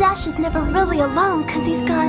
Dash is never really alone because he's got